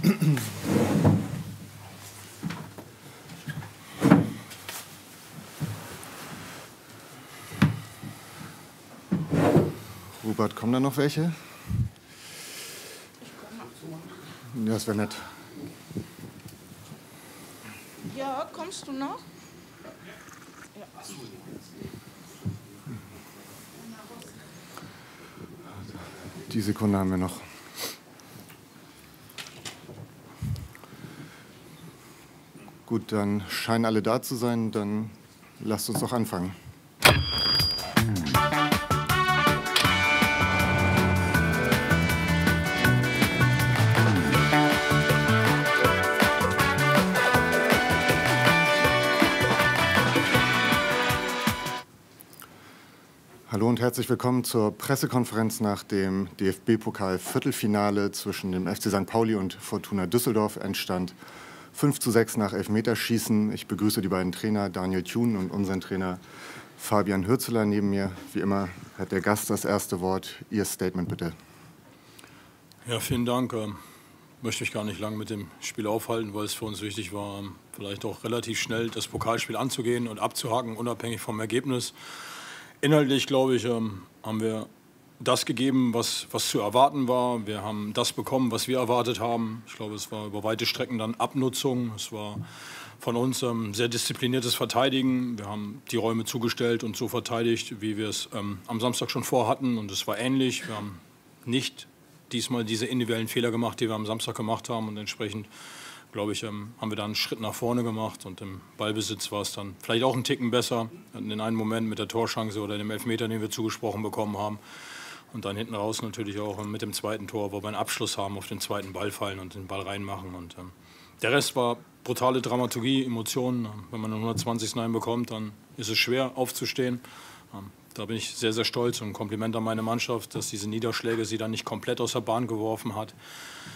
Robert, kommen da noch welche? Ja, das wäre nett. Ja, kommst du noch? Die Sekunde haben wir noch. Gut, dann scheinen alle da zu sein. Dann lasst uns doch anfangen. Hallo und herzlich willkommen zur Pressekonferenz nach dem DFB-Pokal-Viertelfinale zwischen dem FC St. Pauli und Fortuna Düsseldorf entstand 5 zu 6 nach Elfmeterschießen. Ich begrüße die beiden Trainer Daniel Thun und unseren Trainer Fabian Hürzeler neben mir. Wie immer hat der Gast das erste Wort. Ihr Statement bitte. Ja, vielen Dank. Ähm, möchte mich gar nicht lange mit dem Spiel aufhalten, weil es für uns wichtig war, ähm, vielleicht auch relativ schnell das Pokalspiel anzugehen und abzuhaken, unabhängig vom Ergebnis. Inhaltlich, glaube ich, ähm, haben wir das gegeben, was, was zu erwarten war. Wir haben das bekommen, was wir erwartet haben. Ich glaube, es war über weite Strecken dann Abnutzung. Es war von uns ähm, sehr diszipliniertes Verteidigen. Wir haben die Räume zugestellt und so verteidigt, wie wir es ähm, am Samstag schon vorhatten. Und es war ähnlich. Wir haben nicht diesmal diese individuellen Fehler gemacht, die wir am Samstag gemacht haben. Und entsprechend glaube ich, ähm, haben wir da einen Schritt nach vorne gemacht und im Ballbesitz war es dann vielleicht auch einen Ticken besser. In den einen Moment mit der Torschance oder dem Elfmeter, den wir zugesprochen bekommen haben. Und dann hinten raus natürlich auch mit dem zweiten Tor, wo wir einen Abschluss haben, auf den zweiten Ball fallen und den Ball reinmachen. Und ähm, der Rest war brutale Dramaturgie, Emotionen. Wenn man einen 120. bekommt, dann ist es schwer aufzustehen. Ähm, da bin ich sehr, sehr stolz und Kompliment an meine Mannschaft, dass diese Niederschläge sie dann nicht komplett aus der Bahn geworfen hat.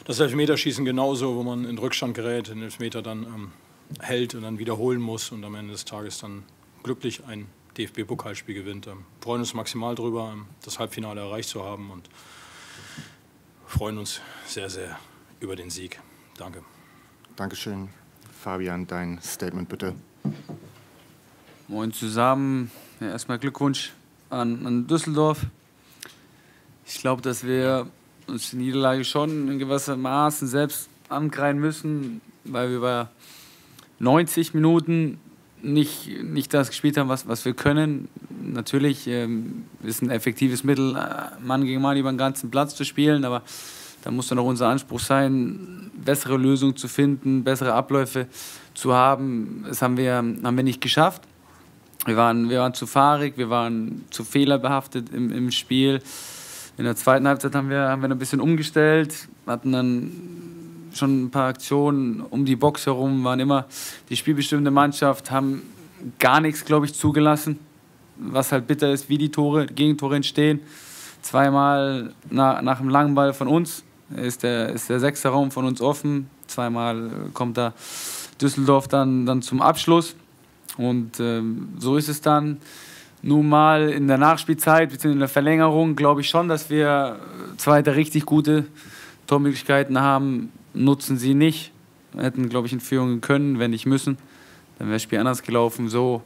Das Elfmeterschießen genauso, wo man in Rückstand gerät, den Elfmeter dann ähm, hält und dann wiederholen muss und am Ende des Tages dann glücklich ein DFB-Pokalspiel gewinnt. Ähm, freuen uns maximal darüber, ähm, das Halbfinale erreicht zu haben und freuen uns sehr, sehr über den Sieg. Danke. Dankeschön. Fabian, dein Statement bitte. Moin zusammen. Ja, erstmal Glückwunsch an, an Düsseldorf. Ich glaube, dass wir uns die Niederlage schon in gewissem Maßen selbst angreifen müssen, weil wir bei 90 Minuten nicht, nicht das gespielt haben, was, was wir können. Natürlich ähm, ist ein effektives Mittel, äh, Mann gegen Mann über den ganzen Platz zu spielen, aber da muss dann auch unser Anspruch sein, bessere Lösungen zu finden, bessere Abläufe zu haben. Das haben wir, haben wir nicht geschafft. Wir waren, wir waren zu fahrig, wir waren zu fehlerbehaftet im, im Spiel. In der zweiten Halbzeit haben wir, haben wir ein bisschen umgestellt, hatten dann schon ein paar Aktionen um die Box herum, waren immer die spielbestimmende Mannschaft, haben gar nichts, glaube ich, zugelassen. Was halt bitter ist, wie die Tore, Gegentore entstehen. Zweimal nach, nach einem langen Ball von uns ist der, ist der sechste Raum von uns offen. Zweimal kommt da Düsseldorf dann, dann zum Abschluss. Und ähm, so ist es dann. Nun mal in der Nachspielzeit bzw. in der Verlängerung glaube ich schon, dass wir zwei der richtig gute Tormöglichkeiten haben. Nutzen sie nicht. Hätten, glaube ich, in Führung können, wenn nicht müssen. Dann wäre das Spiel anders gelaufen. So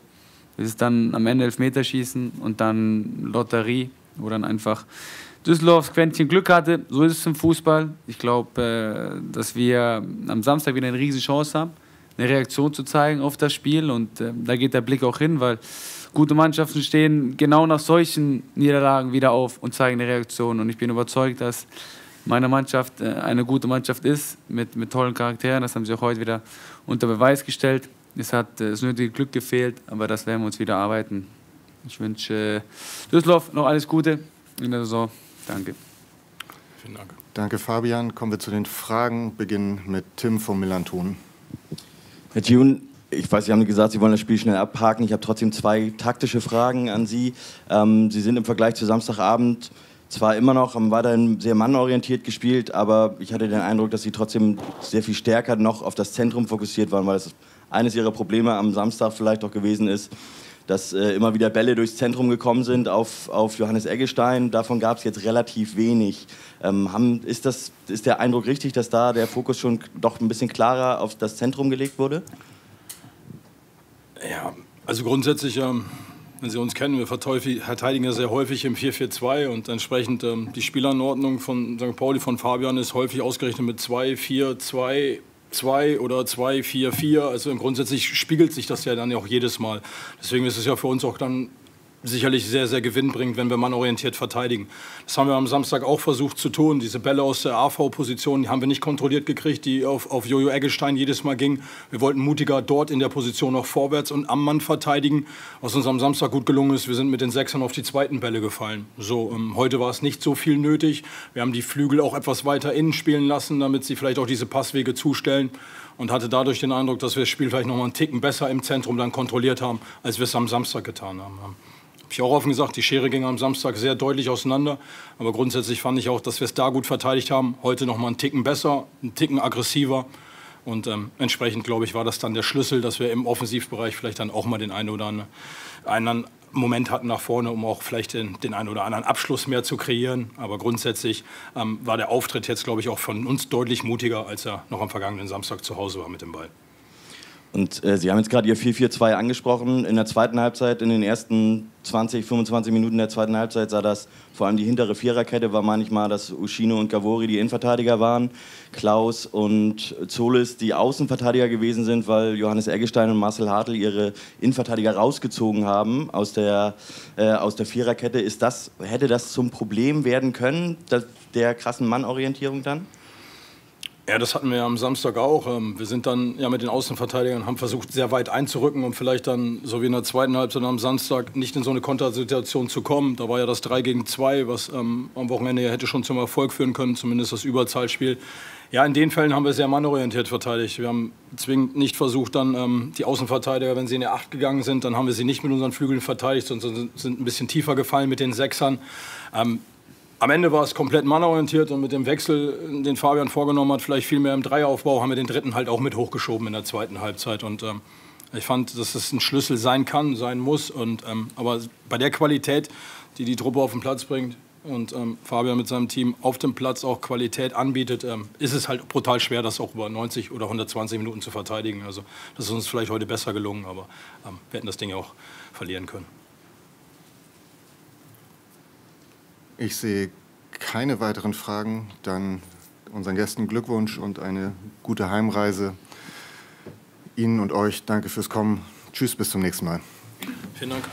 ist es dann am Ende Elfmeterschießen und dann Lotterie, wo dann einfach Düsseldorfs Quäntchen Glück hatte. So ist es im Fußball. Ich glaube, äh, dass wir am Samstag wieder eine riesige Chance haben eine Reaktion zu zeigen auf das Spiel. Und äh, da geht der Blick auch hin, weil gute Mannschaften stehen genau nach solchen Niederlagen wieder auf und zeigen eine Reaktion. Und ich bin überzeugt, dass meine Mannschaft äh, eine gute Mannschaft ist, mit, mit tollen Charakteren. Das haben sie auch heute wieder unter Beweis gestellt. Es hat äh, das nötige Glück gefehlt, aber das werden wir uns wieder arbeiten. Ich wünsche äh, Düsseldorf noch alles Gute in der Saison. Danke. Vielen Dank. Danke, Fabian. Kommen wir zu den Fragen. Beginnen mit Tim vom Millanton. Herr Thun, ich weiß, Sie haben gesagt, Sie wollen das Spiel schnell abhaken. Ich habe trotzdem zwei taktische Fragen an Sie. Ähm, Sie sind im Vergleich zu Samstagabend zwar immer noch haben weiterhin sehr mannorientiert gespielt, aber ich hatte den Eindruck, dass Sie trotzdem sehr viel stärker noch auf das Zentrum fokussiert waren, weil das eines Ihrer Probleme am Samstag vielleicht auch gewesen ist, dass äh, immer wieder Bälle durchs Zentrum gekommen sind auf, auf Johannes Eggestein. Davon gab es jetzt relativ wenig. Ähm, haben, ist, das, ist der Eindruck richtig, dass da der Fokus schon doch ein bisschen klarer auf das Zentrum gelegt wurde? Ja, also grundsätzlich, ähm, wenn Sie uns kennen, wir verteidigen ja sehr häufig im 4-4-2 und entsprechend ähm, die Spielanordnung von St. Pauli von Fabian ist häufig ausgerechnet mit 2-4-2 2 oder 2, 4, 4. Also grundsätzlich spiegelt sich das ja dann auch jedes Mal. Deswegen ist es ja für uns auch dann sicherlich sehr, sehr gewinnbringend, wenn wir mannorientiert verteidigen. Das haben wir am Samstag auch versucht zu tun. Diese Bälle aus der AV-Position, die haben wir nicht kontrolliert gekriegt, die auf, auf Jojo Eggestein jedes Mal gingen. Wir wollten mutiger dort in der Position noch vorwärts und am Mann verteidigen. Was uns am Samstag gut gelungen ist, wir sind mit den Sechsern auf die zweiten Bälle gefallen. So, ähm, heute war es nicht so viel nötig. Wir haben die Flügel auch etwas weiter innen spielen lassen, damit sie vielleicht auch diese Passwege zustellen und hatte dadurch den Eindruck, dass wir das Spiel vielleicht noch mal einen Ticken besser im Zentrum dann kontrolliert haben, als wir es am Samstag getan haben. Habe ich auch offen gesagt, die Schere ging am Samstag sehr deutlich auseinander. Aber grundsätzlich fand ich auch, dass wir es da gut verteidigt haben. Heute noch mal einen Ticken besser, einen Ticken aggressiver. Und ähm, entsprechend, glaube ich, war das dann der Schlüssel, dass wir im Offensivbereich vielleicht dann auch mal den einen oder anderen Moment hatten nach vorne, um auch vielleicht den, den einen oder anderen Abschluss mehr zu kreieren. Aber grundsätzlich ähm, war der Auftritt jetzt, glaube ich, auch von uns deutlich mutiger, als er noch am vergangenen Samstag zu Hause war mit dem Ball. Und äh, Sie haben jetzt gerade Ihr 4-4-2 angesprochen. In der zweiten Halbzeit, in den ersten 20, 25 Minuten der zweiten Halbzeit sah das, vor allem die hintere Viererkette war manchmal, dass Uschino und Gavori die Innenverteidiger waren, Klaus und Zolis die Außenverteidiger gewesen sind, weil Johannes Eggestein und Marcel Hartl ihre Innenverteidiger rausgezogen haben aus der, äh, aus der Viererkette. Ist das, hätte das zum Problem werden können, der krassen Mannorientierung dann? Ja, das hatten wir am Samstag auch. Ähm, wir sind dann ja mit den Außenverteidigern, haben versucht, sehr weit einzurücken, um vielleicht dann, so wie in der zweiten Halbzeit am Samstag, nicht in so eine Kontersituation zu kommen. Da war ja das 3 gegen 2, was ähm, am Wochenende ja hätte schon zum Erfolg führen können, zumindest das Überzahlspiel. Ja, in den Fällen haben wir sehr mannorientiert verteidigt. Wir haben zwingend nicht versucht, dann ähm, die Außenverteidiger, wenn sie in der Acht gegangen sind, dann haben wir sie nicht mit unseren Flügeln verteidigt, sondern sind ein bisschen tiefer gefallen mit den Sechsern. Ähm, am Ende war es komplett mannorientiert und mit dem Wechsel, den Fabian vorgenommen hat, vielleicht viel mehr im Dreieraufbau, haben wir den dritten halt auch mit hochgeschoben in der zweiten Halbzeit. Und ähm, ich fand, dass es ein Schlüssel sein kann, sein muss. Und, ähm, aber bei der Qualität, die die Truppe auf den Platz bringt und ähm, Fabian mit seinem Team auf dem Platz auch Qualität anbietet, ähm, ist es halt brutal schwer, das auch über 90 oder 120 Minuten zu verteidigen. Also das ist uns vielleicht heute besser gelungen, aber ähm, wir hätten das Ding auch verlieren können. Ich sehe keine weiteren Fragen. Dann unseren Gästen Glückwunsch und eine gute Heimreise. Ihnen und euch danke fürs Kommen. Tschüss, bis zum nächsten Mal. Vielen Dank.